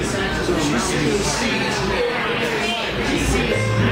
see. You see it. You see it.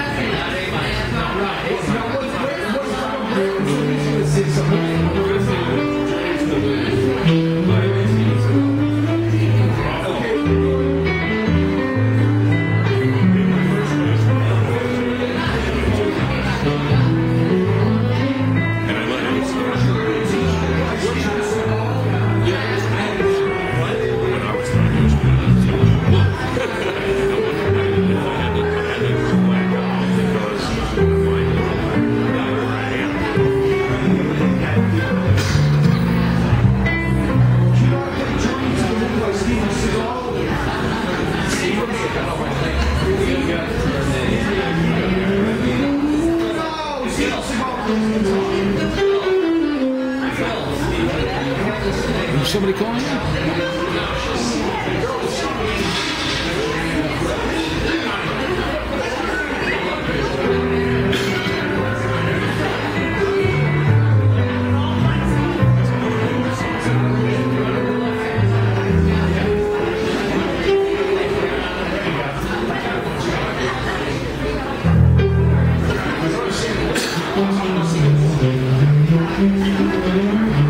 C. So she's singing C. And somebody calling you?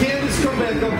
Candace, come back up